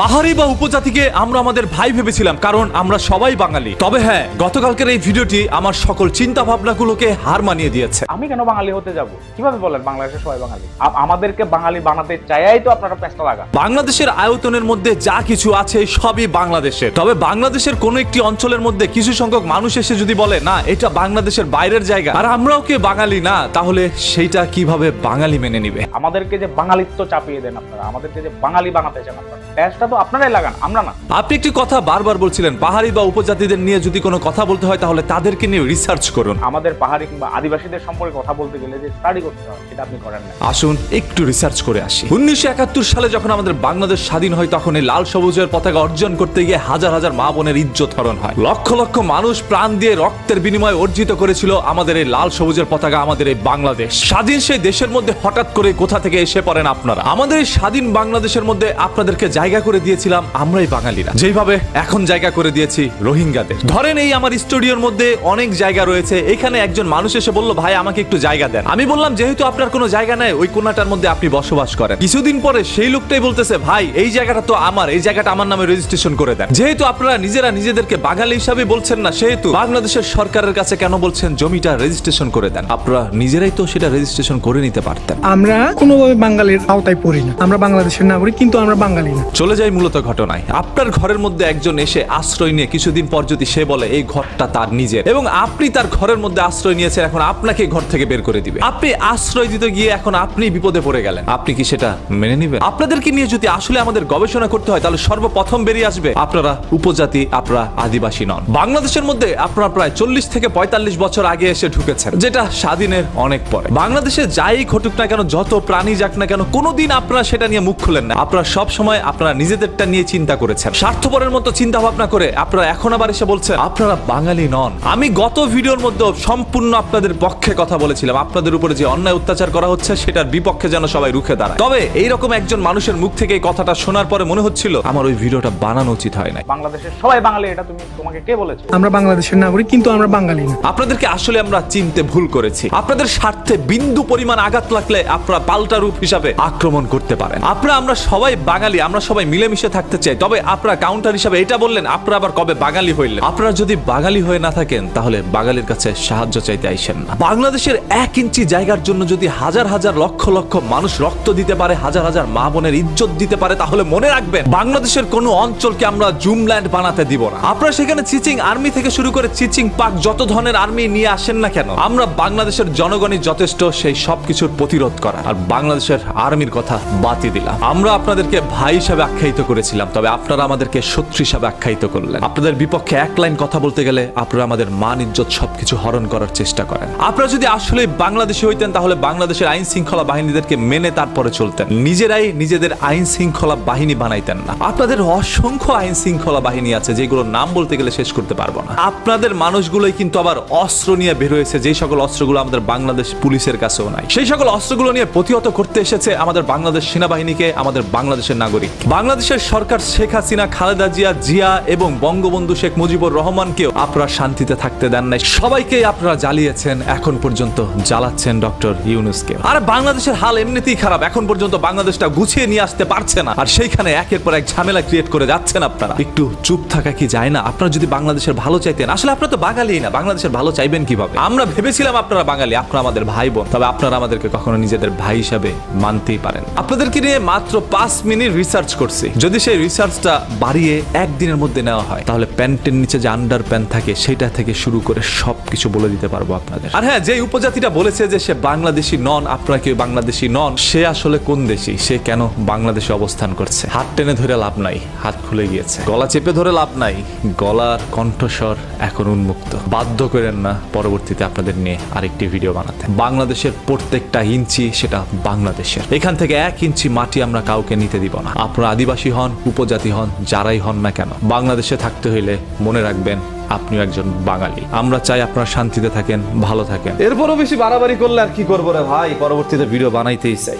পাহাড়ি বা উপজাতিকে আমরা আমাদের ভাই ভেবেছিলাম কারণ আমরা সবাই বাঙালি। তবে হ্যাঁ গতকালকের এই ভিডিওটি আমার সকল চিন্তা ভাবনাগুলোকে হার মানিয়ে দিয়েছে। আমি কেন বাঙালি হতে যাব? কীভাবে বলেন বাংলাদেশের সবাই বাঙালি? আমাদেরকে বাঙালি বানাতে চাইয়াই তো আপনারা পেঁচটা লাগা বাংলাদেশের আয়তনের মধ্যে যা কিছু আছে সবই বাংলাদেশের। তবে বাংলাদেশের কোনো একটি অঞ্চলের মধ্যে কিছু সংখ্যক মানুষ এসে যদি বলে না এটা বাংলাদেশের বাইরের জায়গা আর আমরাও কে বাঙালি না? তাহলে সেইটা কীভাবে বাঙালি মেনে নিবে? আমাদেরকে যে বাঙালিত্ব চাপিয়ে দেন আপনারা আমাদেরকে যে বাঙালি বানাতে চান আপনারা প্যাচটা তো আপনারাই লাগান আমরা না। আপনি একটি কথা বারবার বলছিলেন পাহাড়ি বা উপজাতিদের নিয়ে যদি কোনো কথা বলতে হয় তাহলে তাদেরকে নিয়ে রিসার্চ করুন। আমাদের পাহাড়ি কিংবা আদিবাসীদের সম্পর্কে কথা বলতে গেলে যে স্টাডি করতে হয় সেটা আপনি করেন না। আসুন একটু রিসার্চ করে আসি। উনিশশো একাত্তর সালে যখন আমাদের বাংলাদেশ স্বাধীন হয় তখন এই লাল সবুজের পতাকা অর্জন করতে গিয়ে হাজার হাজার মা বোনের ইজ্জত হরণ হয়। লক্ষ লক্ষ মানুষ প্রাণ দিয়ে রক্তের বিনিময়ে অর্জিত করেছিল আমাদের এই লাল সবুজের পতাকা আমাদের এই বাংলাদেশ। স্বাধীন সেই দেশের মধ্যে হঠাৎ করে কোথা থেকে এসে পড়েন আপনারা? আমাদের এই স্বাধীন বাংলাদেশের মধ্যে আপনাদেরকে জায়গা করে দিয়েছিলাম আমরাই বাঙালিরা। যেভাবে এখন জায়গা করে দিয়েছি রোহিঙ্গাদের। ধরেন এই আমার স্টুডিওর মধ্যে অনেক জায়গা রয়েছে এখানে একজন মানুষ এসে বলল ভাই আমাকে একটু জায়গা দেন। আমি বললাম যেহেতু আপনার কোনো জায়গা নেই ওই কোনাটার মধ্যে আপনি বসবাস করেন। কিছুদিন পরে সেই লোকটাই বলতেছে ভাই এই জায়গাটা তো আমার এই জায়গাটা আমার নামে রেজিস্ট্রেশন করে দেন। যেহেতু আপনারা নিজেরা নিজেদেরকে বাঙালি হিসাবে বলছেন না সেহেতু বাংলাদেশের সরকারের কাছে কেন বলছেন জমিটা রেজিস্ট্রেশন করে দেন। আপনারা নিজেরাই তো সেটা রেজিস্ট্রেশন করে নিতে পারতেন। আমরা কোনোভাবে বাঙালির আওতায় পড়ি না। আমরা বাংলাদেশের নাগরিক কিন্তু আমরা বাঙালি না। চলে যাই মূলত ঘটনায়। আপনার ঘরের মধ্যে একজন এসে আশ্রয় নিয়ে কিছুদিন পর যদি সে বলে, এই ঘরটা তার নিজের। এবং আপনি তার ঘরের মধ্যে আশ্রয় নিয়েছেন, এখন আপনাকে ঘর থেকে বের করে দিবে। আপনি আশ্রয় দিতে গিয়ে এখন আপনি বিপদে পড়ে গেলেন। আপনি কি সেটা মেনে নেবেন? আপনাদেরকে নিয়ে যদি আসলে আমাদের গবেষণা করতে হয়, তাহলে সর্বপ্রথম বেরিয়ে আসবে আপনারা উপজাতি, আপনারা আদিবাসী নন। বাংলাদেশের মধ্যে আপনারা প্রায় চল্লিশ থেকে পঁয়তাল্লিশ বছর আগে এসে ঢুকেছেন, যেটা স্বাধীনের অনেক পরে। বাংলাদেশে যাই ঘটুক না কেন, যত প্রাণী যাক না কেন, কোনোদিন আপনারা সেটা নিয়ে মুখ খুলেন না। আপনারা সব সময় আপনারা নিজেদেরটা নিয়ে চিন্তা করেছেন। স্বার্থপরের মতো চিন্তা ভাবনা করে আপনারা এখন আবার এসে বলছেন আপনারা বাঙালি নন। আমি গত ভিডিওর মধ্যে সম্পূর্ণ আপনাদের পক্ষে কথা বলেছিলাম। আপনাদের উপরে যে অন্যায় অত্যাচার করা হচ্ছে সেটার বিপক্ষে যেন সবাই রুখে দাঁড়ায়। তবে এইরকম একজন মানুষের মুখ থেকে এই কথাটা শোনার পরে মনে হচ্ছিল আমার ওই ভিডিওটা বানানো উচিত হয় না বাংলাদেশের সবাই বাঙালি এটা তুমি তোমাকে কে বলেছে? আমরা বাংলাদেশের নাগরিক কিন্তু আমরা বাঙালি না। আপনাদেরকে আসলে আমরা চিনতে ভুল করেছি। আপনাদের স্বার্থে বিন্দু পরিমাণ আঘাত লাগলে আপনারা পাল্টা রূপ হিসাবে আক্রমণ করতে পারেন। আপনারা আমরা সবাই বাঙালি আমরা সবাই মিলেমিশে থাকতে চাই। তবে আপনারা কাউন্টার হিসাবে এটা বললেন আপনারা আবার কবে বাঙালি হইলেন? আপনারা যদি বাঙালি হয়ে না থাকেন, তাহলে বাঙালির কাছে সাহায্য চাইতে আইসেন না। বাংলাদেশের এক ইঞ্চি জায়গার জন্য যদি হাজার হাজার লক্ষ লক্ষ মানুষ রক্ত দিতে পারে, হাজার হাজার মা বোনের ইজ্জত দিতে পারে, তাহলে মনে রাখবেন, বাংলাদেশের কোনো অঞ্চলকে আমরা জুমল্যান্ড বানাতে দিব না। আপনারা সেখানে চিচিং আর্মি থেকে শুরু করে চিচিং পাক যত ধরনের আর্মি নিয়ে আসেন না কেন, আমরা বাংলাদেশের জনগণই যথেষ্ট সেই সবকিছুর প্রতিরোধ করা। আর বাংলাদেশের আর্মির কথা বাতি দিলাম। আমরা আপনাদেরকে ভাই হিসাবে আখ্যায়িত করেছিলাম, তবে আপনারা আমাদেরকে শত্রু হিসাবে আখ্যায়িত করলেন। আপনাদের বিপক্ষে এক লাইন কথা বলতে গেলে আপনারা আমাদের মান, ইজ্জত সবকিছু হরণ করার চেষ্টা করেন। আপনারা যদি আসলে বাংলাদেশি হইতেন, তাহলে বাংলাদেশের আইন শৃঙ্খলা বাহিনীদেরকে মেনে তারপরে চলতেন। নিজেরাই নিজেদের আইন শৃঙ্খলা বাহিনী বানাইতেন না। আপনাদের অসংখ্য আইন শৃঙ্খলা বাহিনী আছে, যেগুলোর নাম বলতে গেলে শেষ করতে পারব না। আপনাদের মানুষগুলোই কিন্তু আবার অস্ত্র নিয়ে বের হয়েছে, যেই সকল অস্ত্রগুলো আমাদের বাংলাদেশ পুলিশের কাছেও নাই। সেই সকল অস্ত্রগুলো নিয়ে প্রতিহত করতে এসেছে আমাদের বাংলাদেশ সেনাবাহিনীকে, আমাদের বাংলাদেশের নাগরিক। বাংলাদেশের সরকার শেখ হাসিনা, খালেদা জিয়া জিয়া এবং বঙ্গবন্ধু শেখ মুজিবুর রহমানকেও আপনারা শান্তিতে থাকতে দেন নাই। সবাইকেই আপনারা জ্বালিয়েছেন, এখন পর্যন্ত জ্বালাচ্ছেন ডক্টর ইউনুসকে আর বাংলাদেশের হাল এমনিতেই খারাপ, এখন পর্যন্ত বাংলাদেশটা গুছিয়ে নিয়ে আসতে পারছে না। আর সেইখানে একের পর এক ঝামেলা ক্রিয়েট করে যাচ্ছেন আপনারা। একটু চুপ থাকা কি যায় না? আপনারা যদি বাংলাদেশের ভালো চাইতেন, আসলে আপনারা তো বাঙালি না, বাংলাদেশের ভালো চাইবেন কীভাবে? আমরা ভেবেছিলাম আপনারা বাঙালি, আপনারা আমাদের ভাই বোন, তবে আপনারা আমাদেরকে কখনো নিজেদের ভাই হিসাবে মানতেই পারেন আপনাদেরকে নিয়ে মাত্র পাঁচ মিনিট রিসার্চ করছি। যদি সেই রিসার্চটা বাড়িয়ে একদিনের মধ্যে নেওয়া হয়, তাহলে প্যান্টের নিচে যে আন্ডার প্যান্ট থাকে, সেটা থেকে শুরু করে সব কিছু বলে দিতে পারব আপনাদের। আর হ্যাঁ যে উপজাতিটা বলেছে যে সে বাংলাদেশি নন, আপনারা কেউ বাংলাদেশি নন, সে আসলে কোন দেশি? সে কেন বাংলাদেশে অবস্থান করছে? হাত টেনে ধরে লাভ নাই, হাত খুলে গিয়েছে। গলা চেপে ধরে লাভ নাই, গলার কণ্ঠস্বর এখন উন্মুক্ত। বাধ্য করেন না পরবর্তীতে আপনাদের নিয়ে আরেকটি ভিডিও বানাতে। বাংলাদেশের প্রত্যেকটা ইঞ্চি সেটা বাংলাদেশের। এখান থেকে এক ইঞ্চি মাটি আমরা কাউকে নিতে দিব না। আপনারা আদিবাসী হন, উপজাতি হন, যারাই হন না কেন, বাংলাদেশে থাকতে হইলে মনে রাখবেন আপনিও একজন বাঙালি। আমরা চাই আপনারা শান্তিতে থাকেন, ভালো থাকেন। এরপরও বেশি বাড়াবাড়ি করলে আর কি করব রে ভাই? পরবর্তীতে ভিডিও বানাইতেই চাই।